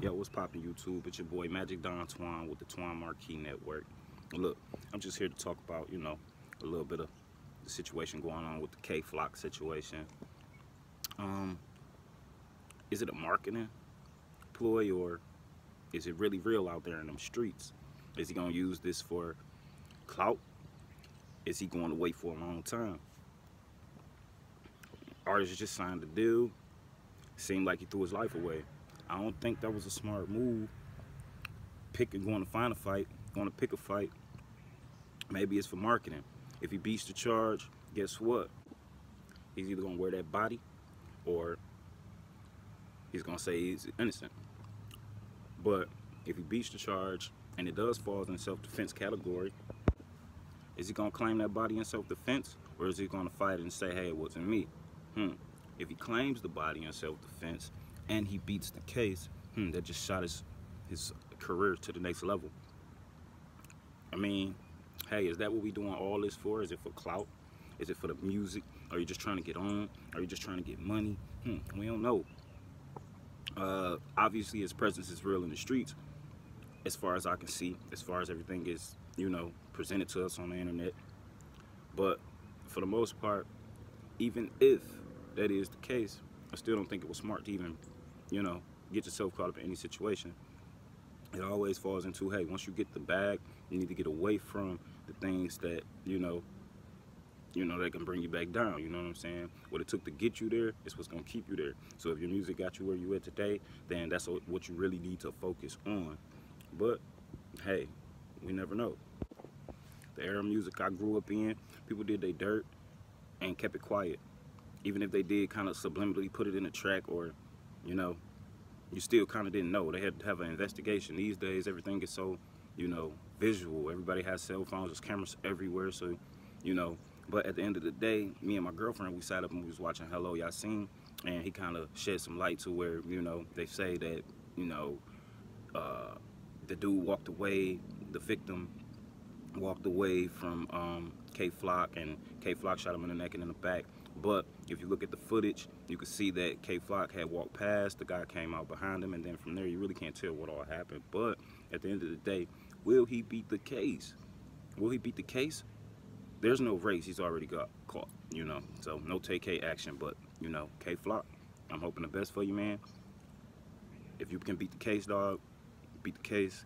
Yo, what's poppin' YouTube? It's your boy Magic Don Twan with the Twan Marquee Network. Look, I'm just here to talk about, you know, a little bit of the situation going on with the Kay Flock situation. Um, is it a marketing ploy or is it really real out there in them streets? Is he gonna use this for clout? Is he going to wait for a long time? Artist just signed a deal. Seemed like he threw his life away. I don't think that was a smart move. Picking going to find a fight, going to pick a fight. Maybe it's for marketing. If he beats the charge, guess what? He's either gonna wear that body or he's gonna say he's innocent. But if he beats the charge and it does fall in self-defense category, is he gonna claim that body in self-defense or is he gonna fight and say, hey, it wasn't me? Hmm. If he claims the body in self-defense, and he beats the case, hmm, that just shot his his career to the next level. I mean, hey, is that what we doing all this for? Is it for clout? Is it for the music? Are you just trying to get on? Are you just trying to get money? Hmm, we don't know. Uh, obviously, his presence is real in the streets, as far as I can see, as far as everything is, you know, presented to us on the internet. But for the most part, even if that is the case, I still don't think it was smart to even you know, get yourself caught up in any situation. It always falls into, hey, once you get the bag, you need to get away from the things that, you know, you know, that can bring you back down, you know what I'm saying? What it took to get you there is what's gonna keep you there. So if your music got you where you at today, then that's what you really need to focus on. But, hey, we never know. The era of music I grew up in, people did their dirt and kept it quiet. Even if they did kind of subliminally put it in a track or you know, you still kind of didn't know. They had to have an investigation. These days, everything is so, you know, visual. Everybody has cell phones, there's cameras everywhere. So, you know, but at the end of the day, me and my girlfriend, we sat up and we was watching Hello Yasin, and he kind of shed some light to where, you know, they say that, you know, uh, the dude walked away, the victim walked away from um, Kay Flock, and Kay Flock shot him in the neck and in the back. But if you look at the footage, you can see that Kay Flock had walked past, the guy came out behind him, and then from there you really can't tell what all happened. But at the end of the day, will he beat the case? Will he beat the case? There's no race. He's already got caught, you know. So no take K action, but you know, Kay Flock, I'm hoping the best for you, man. If you can beat the case, dog, beat the case,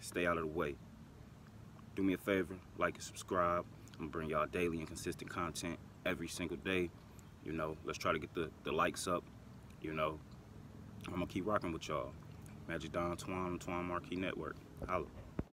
stay out of the way. Do me a favor, like and subscribe. I'm gonna bring y'all daily and consistent content every single day. You know, let's try to get the, the likes up. You know, I'm gonna keep rocking with y'all. Magic Don Twan, Twan Marquee Network. Holla.